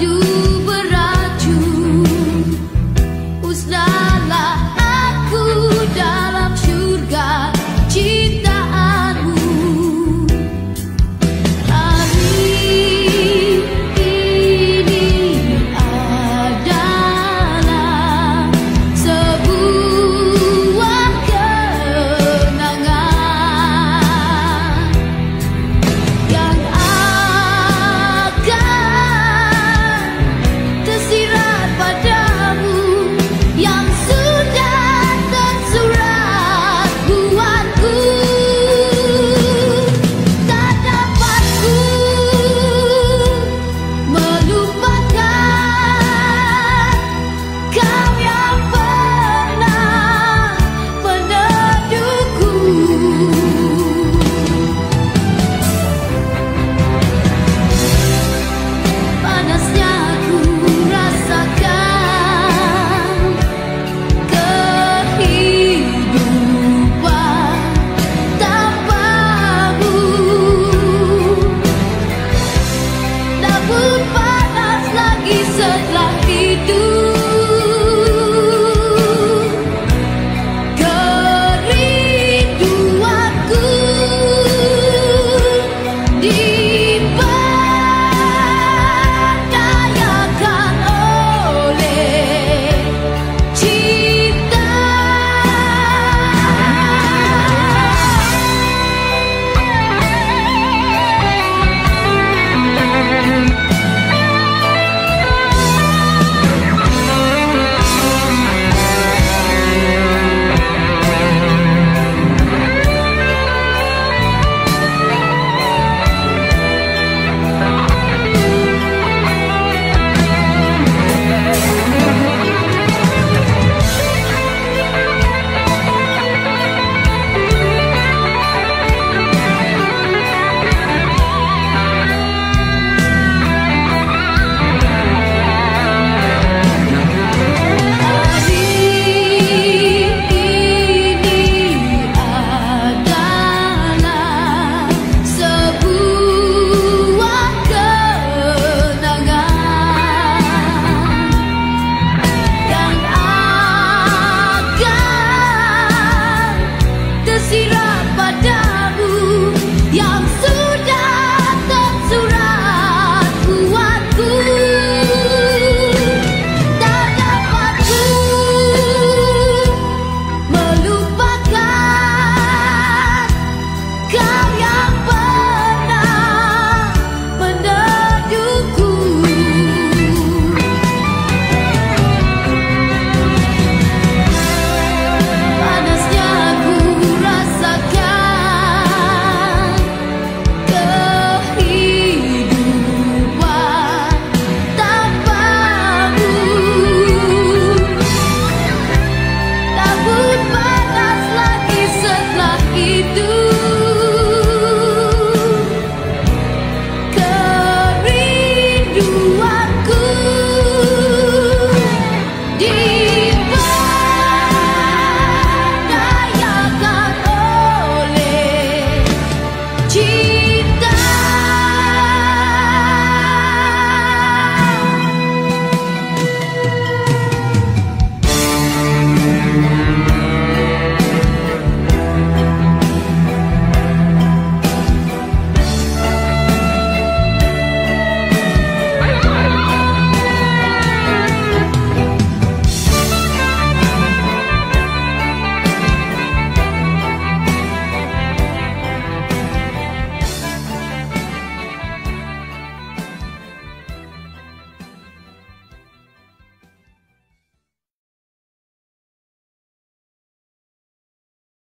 do. setelah itu